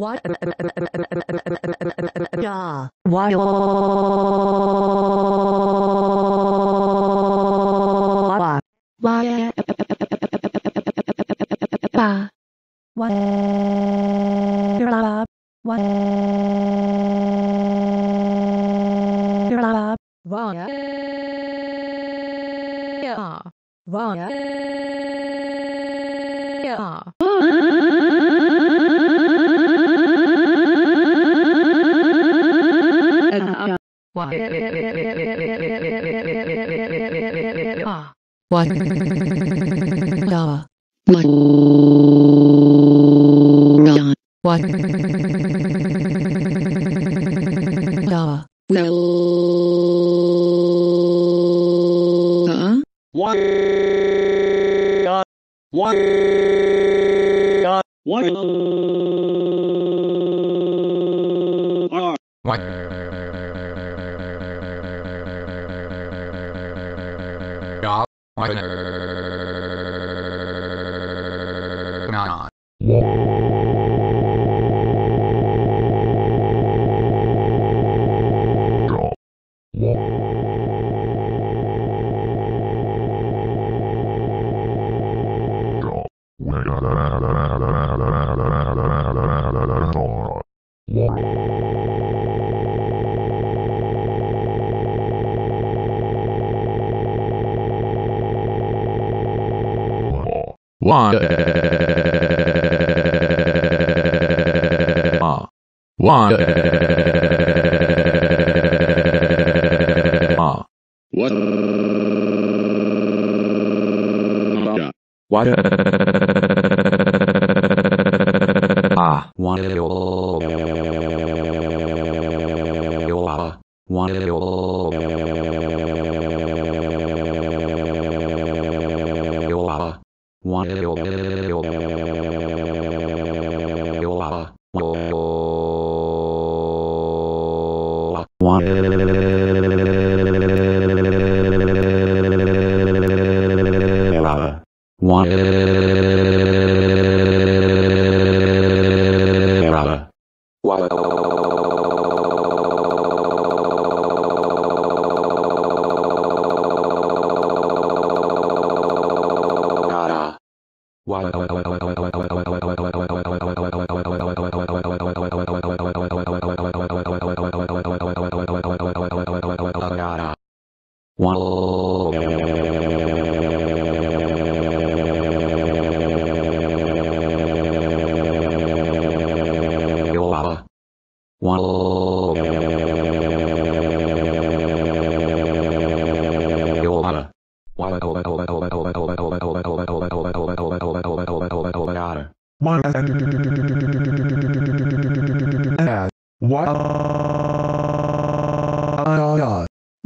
What? Ja. Why? Why? Why? Ba. Why? Why? Why? Why? What? Ja. What? One. One. One. What? What? Ah.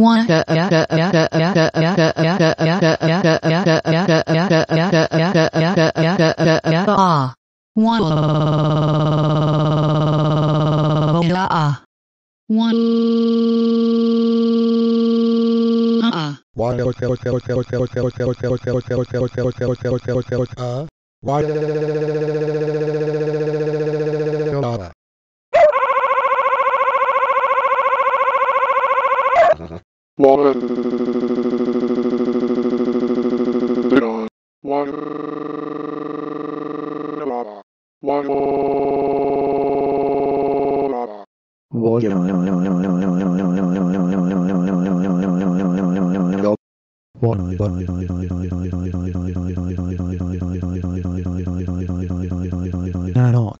One. One. Ah. One. Ah. One. Ah.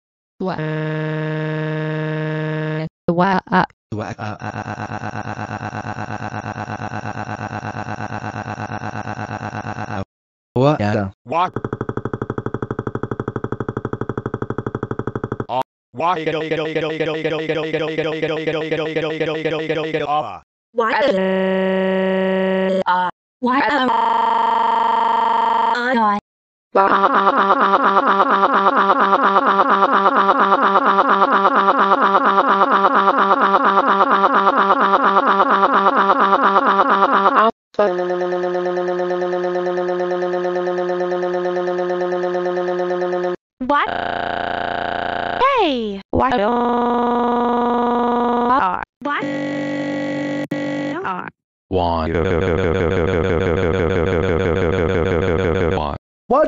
Wa. Wa. Wa. Wa. Wa. Why why what? Uh, hey! What? Uh, what? Uh, what? What?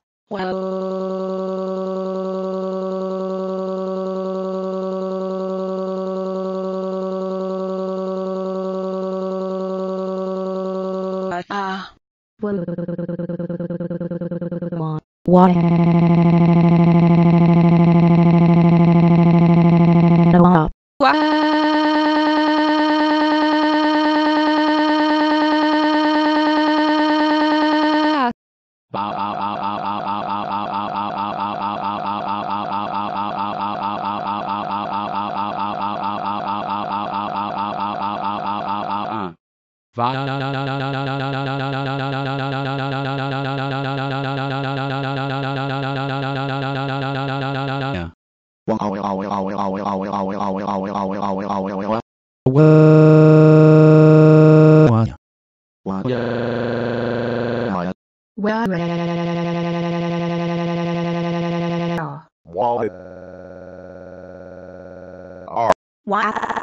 Water. Wow.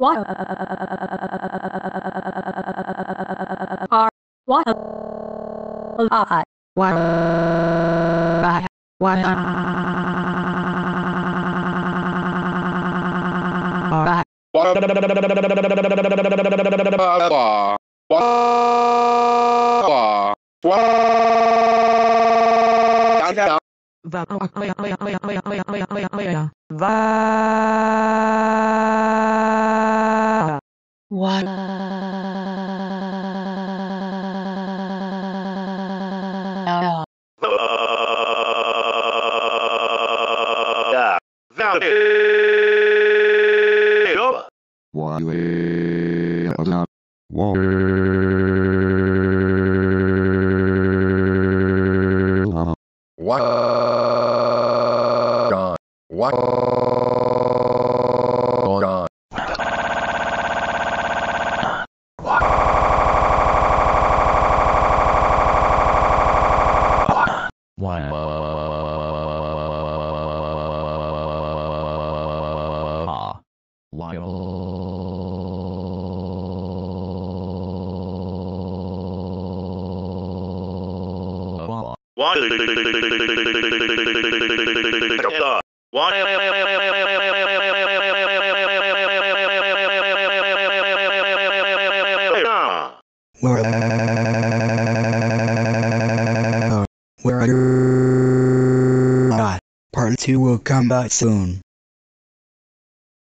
What? What? lot. Why? Why? Why? Why? Why? Why? Why? Why? on. Why? One. Where, where, where, part 2 will come out soon.